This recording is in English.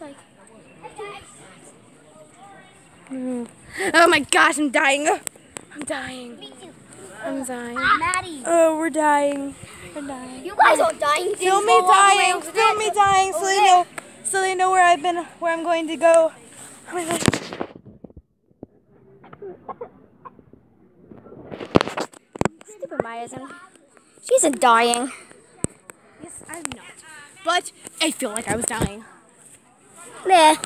like. Mm. Oh my gosh, I'm dying. I'm dying. I'm dying. Maddie. Oh, we're dying. We're dying. You guys are dying. Film me dying. Film me dying, so they know, so they know where I've been, where I'm going to go. Oh my gosh. Stupid Maya isn't. She isn't dying. Yes, I'm not. But I feel like I was dying. Meh.